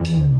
Mm-hmm.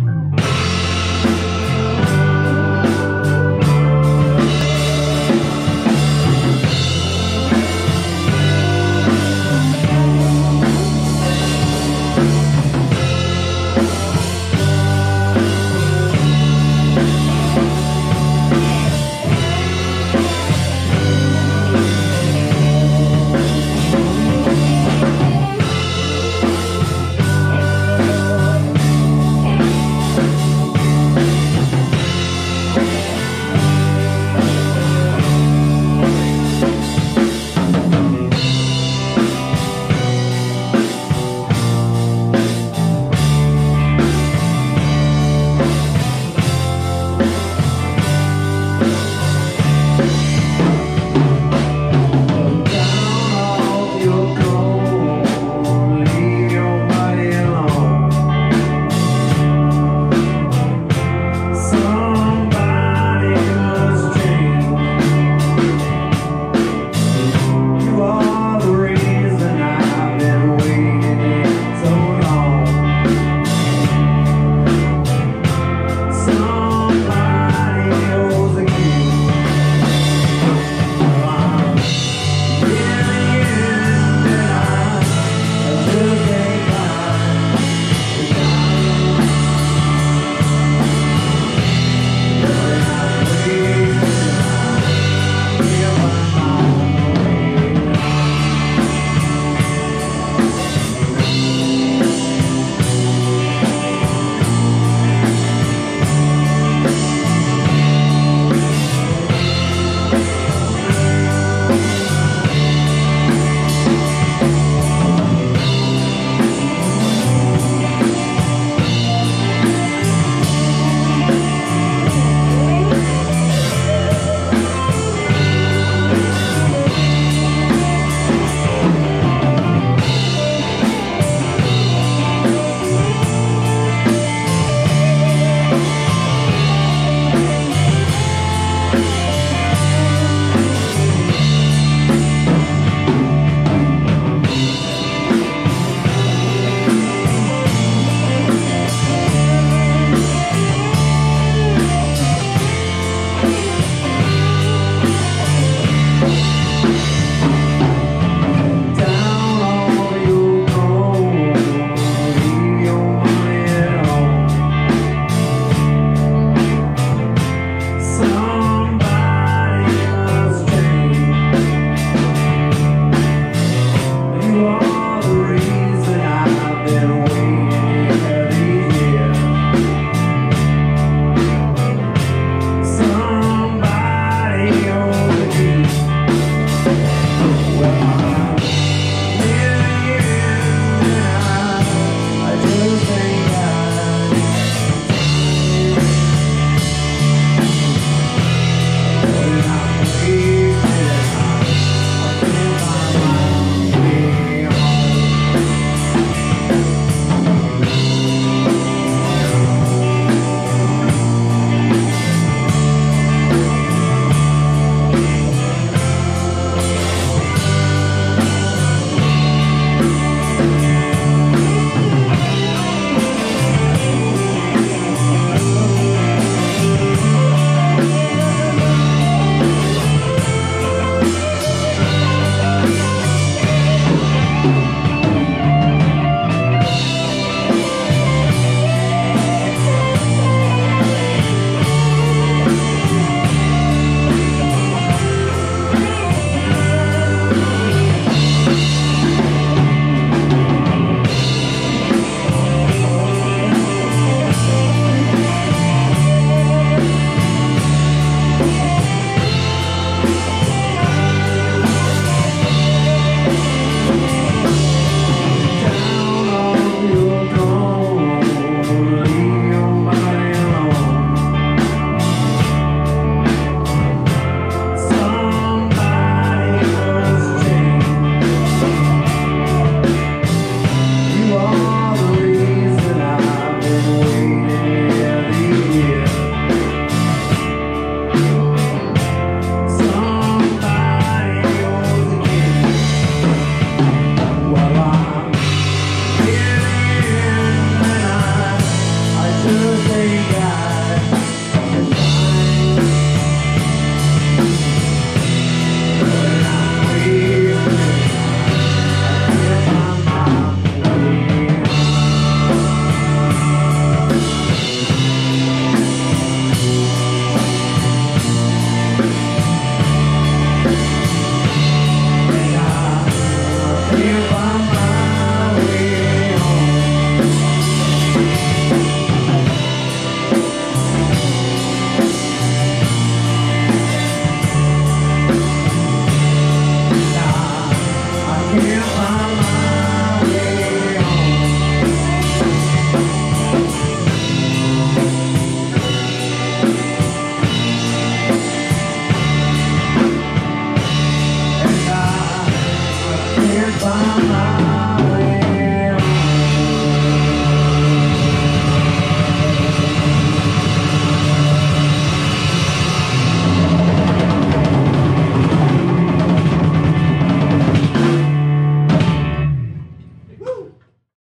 you are.